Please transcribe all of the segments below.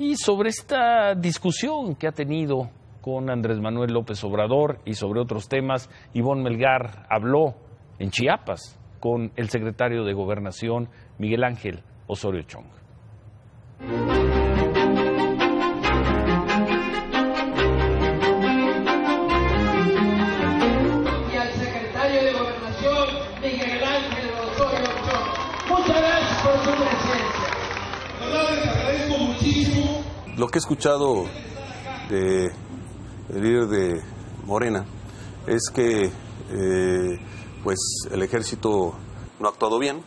y sobre esta discusión que ha tenido con Andrés Manuel López Obrador y sobre otros temas, Ivonne Melgar habló en Chiapas con el secretario de Gobernación, Miguel Ángel Osorio Chong. y al secretario de Gobernación, Miguel Ángel Osorio Chong. Muchas gracias por su presencia. Les agradezco muchísimo. Lo que he escuchado de el líder de Morena es que eh, pues el ejército no ha actuado bien,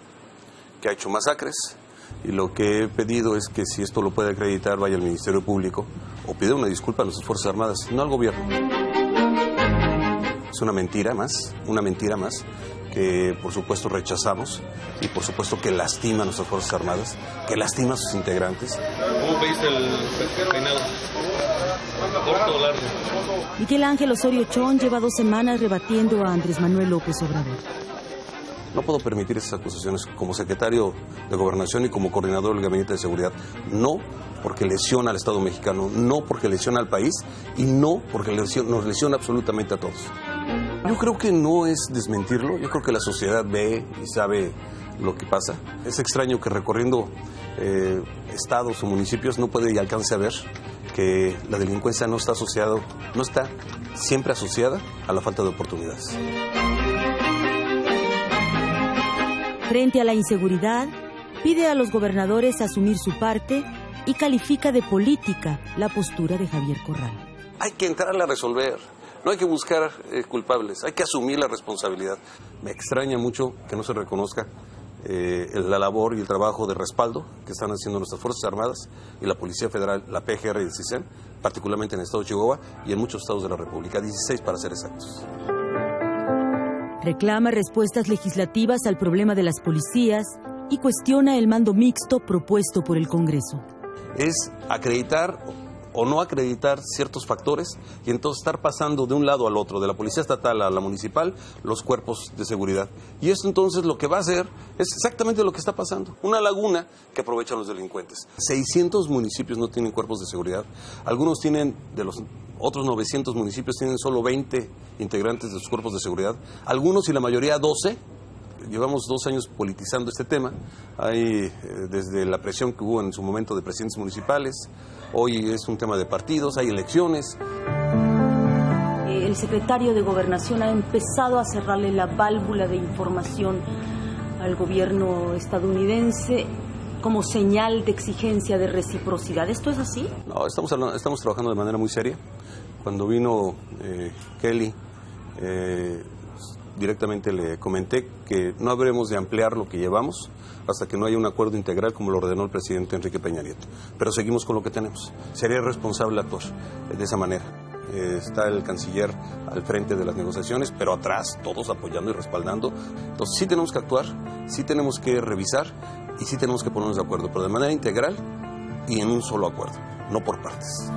que ha hecho masacres y lo que he pedido es que si esto lo puede acreditar vaya al Ministerio Público o pida una disculpa a nuestras Fuerzas Armadas, no al gobierno. Es una mentira más, una mentira más que por supuesto rechazamos y por supuesto que lastima a nuestras Fuerzas Armadas, que lastima a sus integrantes. ¿Cómo pediste el peinado? ¿Corto o largo? Miguel Ángel Osorio Chong lleva dos semanas rebatiendo a Andrés Manuel López Obrador. No puedo permitir esas acusaciones como secretario de Gobernación y como coordinador del Gabinete de Seguridad. No porque lesiona al Estado mexicano, no porque lesiona al país y no porque lesiona- nos lesiona absolutamente a todos. Yo creo que no es desmentirlo, yo creo que la sociedad ve y sabe lo que pasa. Es extraño que recorriendo eh, estados o municipios no puede y alcance a ver que la delincuencia no está asociado, no está siempre asociada a la falta de oportunidades. Frente a la inseguridad, pide a los gobernadores asumir su parte y califica de política la postura de Javier Corral. Hay que entrarle a resolver. No hay que buscar eh, culpables, hay que asumir la responsabilidad. Me extraña mucho que no se reconozca eh, la labor y el trabajo de respaldo que están haciendo nuestras Fuerzas Armadas y la Policía Federal, la PGR y el CISEN, particularmente en el estado de Chihuahua y en muchos estados de la República, 16 para ser exactos. Reclama respuestas legislativas al problema de las policías y cuestiona el mando mixto propuesto por el Congreso. es acreditar o no acreditar ciertos factores y entonces estar pasando de un lado al otro, de la policía estatal a la municipal, los cuerpos de seguridad. Y esto entonces lo que va a hacer es exactamente lo que está pasando, una laguna que aprovechan los delincuentes. 600 municipios no tienen cuerpos de seguridad, algunos tienen, de los otros 900 municipios tienen solo 20 integrantes de sus cuerpos de seguridad, algunos y la mayoría 12 llevamos dos años politizando este tema. Hay eh, desde la presión que hubo en su momento de presidentes municipales, hoy es un tema de partidos, hay elecciones. El secretario de Gobernación ha empezado a cerrarle la válvula de información al gobierno estadounidense como señal de exigencia de reciprocidad. ¿Esto es así? No, estamos, hablando- estamos trabajando de manera muy seria. Cuando vino eh, Kelly, eh, directamente le comenté que no habremos de ampliar lo que llevamos hasta que no haya un acuerdo integral como lo ordenó el presidente Enrique Peña Nieto. Pero seguimos con lo que tenemos. Sería irresponsable actuar eh, de esa manera. Eh, está el canciller al frente de las negociaciones, pero atrás todos apoyando y respaldando. Entonces sí tenemos que actuar, sí tenemos que revisar y sí tenemos que ponernos de acuerdo, pero de manera integral y en un solo acuerdo, no por partes.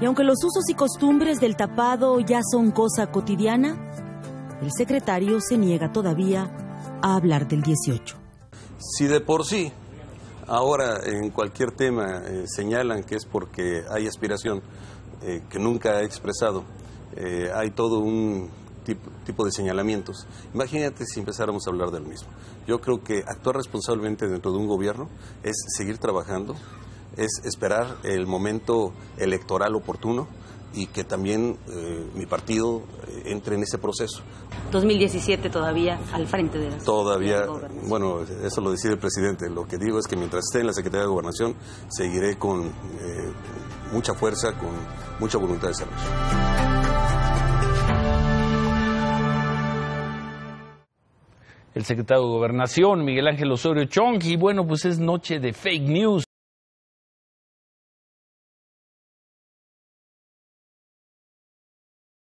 Y aunque los usos y costumbres del tapado ya son cosa cotidiana, el secretario se niega todavía a hablar del 18. Si de por sí ahora en cualquier tema eh, señalan que es porque hay aspiración eh, que nunca ha expresado, eh, hay todo un tipo, tipo de señalamientos. Imagínate si empezáramos a hablar del mismo. Yo creo que actuar responsablemente dentro de un gobierno es seguir trabajando, es esperar el momento electoral oportuno y que también eh, mi partido eh, entre en ese proceso. 2017 todavía al frente de las Todavía, de bueno, eso lo decide el presidente. Lo que digo es que mientras esté en la Secretaría de Gobernación, seguiré con eh, mucha fuerza, con mucha voluntad de servir. El secretario de Gobernación, Miguel Ángel Osorio Chong, y bueno, pues es noche de fake news.